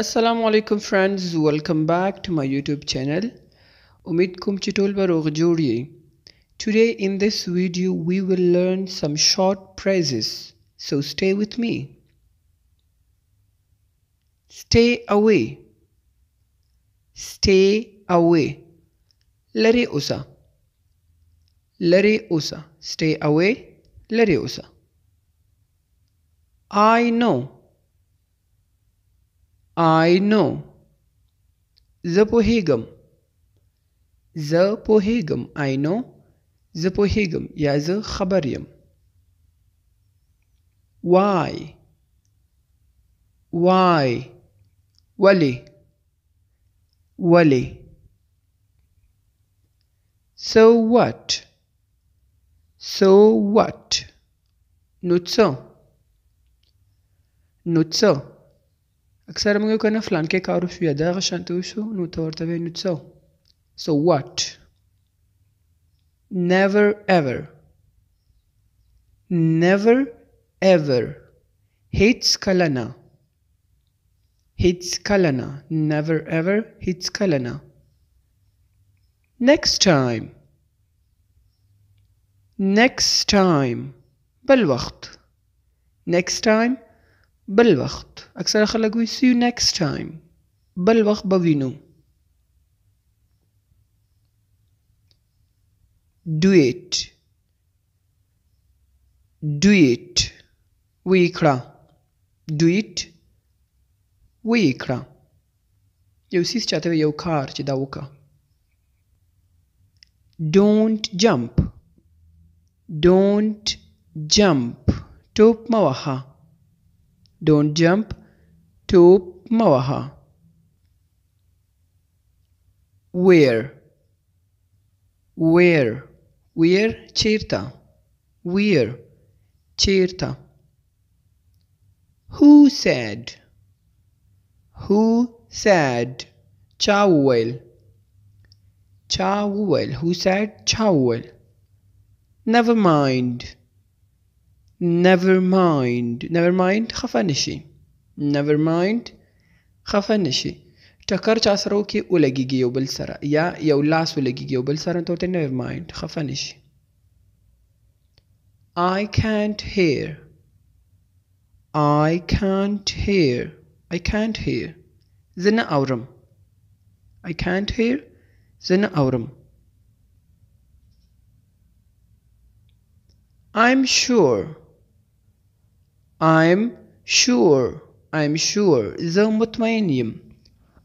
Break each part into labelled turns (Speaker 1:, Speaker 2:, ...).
Speaker 1: अस्सलाम alaikum friends, welcome back to my YouTube channel. Umid kum chitolbar पर Today in this video we will learn some short phrases so stay with me. Stay away. Stay away. लरे ओसा लरे ओसा Stay away. लरे ओसा I know. I know. The Pohegum. The Pohegum. I know. The Pohegum. Ya the Why? Why? Wali. Wali. So what? So what? Nutso. Nutso. نو څه اکثر موږ کنه فلان کې کار وشو یا دغه شانته وشو نو ته ورته وایې نو څه So what Never ever Never ever هیڅ کله نه هیڅ کله نه Never ever هیڅ کله نه Next time Next time بل وخت Next time بل وخت اکثر خلک وایي see you next time. بل وخت به وینو do it. Do it. وی کړه do it. وی کړه یو سیس چاته یو کار چې دا وکړه don't jump. Don't jump. ټوپ مه وهه don't jump to Mawaha. Where? Where? Where Chirta? Where Chirta? Who said? Who said? Chawel. Chawel. Who said Chawel? Never mind. Never mind. Never mind خفه نشي never mind خفه نشي ټکر چا سره وکړي ولګېږي یو بل سره. یا یو لاس ولګېږي یو بل سره ته ورته never mind خفه نشي I can't hear. I can't hear. I can't hear. زه اورم. I can't hear. زه اورم. I'm sure. I'm sure I'm sure زه مطمئن یم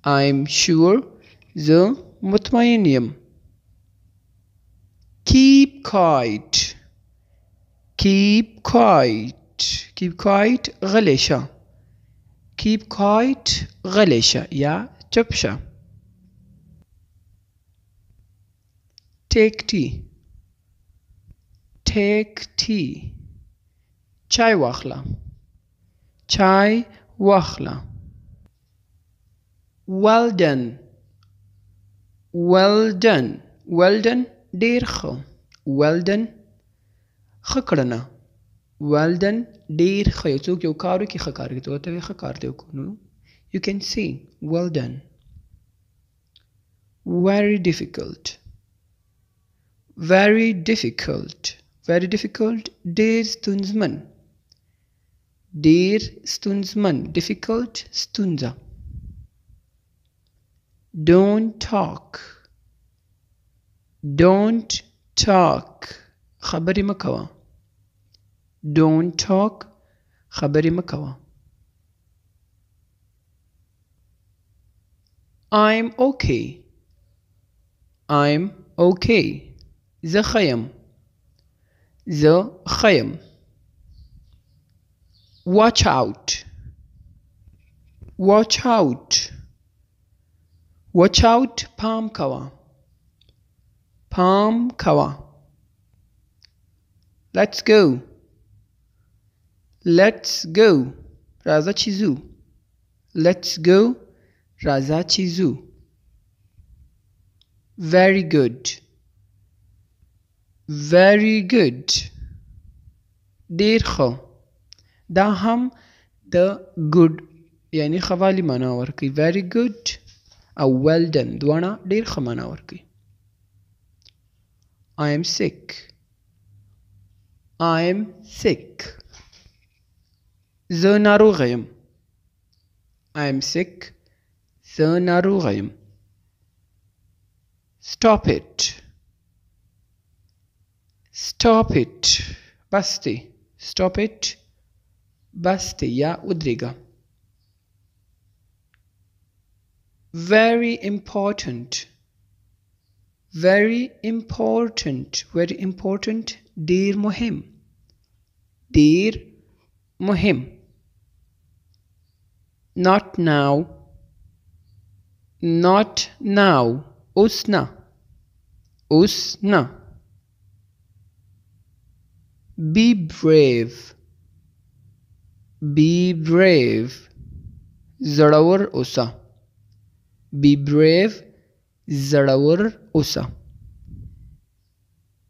Speaker 1: I'm sure زه مطمئن یم keep quiet keep quiet keep quiet غلی شه keep quiet غلی شه یا چپ شه take tea take tea چای واخله چای واخله. Done well done ډیر ښه. Done ښه کړنه. Done ډیر ښه. یو څوک یو کار وکړي ښه کار کوي. ته ورته ښه کار دی وکړو. نو can say well done very difficult. Very difficult. Very difficult. ډیر ستونزمن ډیر ستونزمن difficult ستونزه don't talk don't talk خبرې مه کوه don't talk خبرې مه کوه I'm okay I'm okay زه ښه یم زه ښه یم watch out watch out watch out پام کوه پام کوه let's go let's go راځه چې ځو let's go راځه چې ځو very good very good ډیر ښه دا هم د ګډ یعنی خوالي معنا ورکوي. Very good او well done دواړه ډیر ښه معنا ورکوي. I am sick. I am sick. زه ناروغه یم. I am sick. زه ناروغه یم. Stop it. Stop it. بس دی. Stop it Bastilla Udriga. Very important, very important, very important, dear Mohim, dear Mohim. Not now, not now, Usna, Usna. Be brave. Be brave. Zaravar osa. Be brave. Zaravar osa.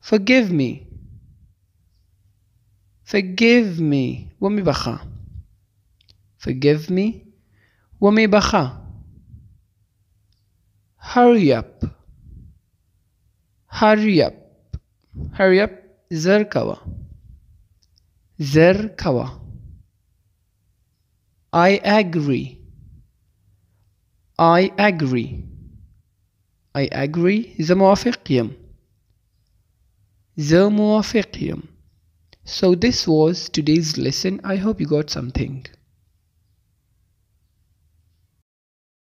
Speaker 1: Forgive me. Forgive me. Wami Wamibacha. Forgive me. wami Wamibacha. Hurry up. Hurry up. Hurry up. Zerkawa. Zerkawa. I agree I agree I agree زه موافق یم زه موافق یم So this was today's lesson. I hope you got something.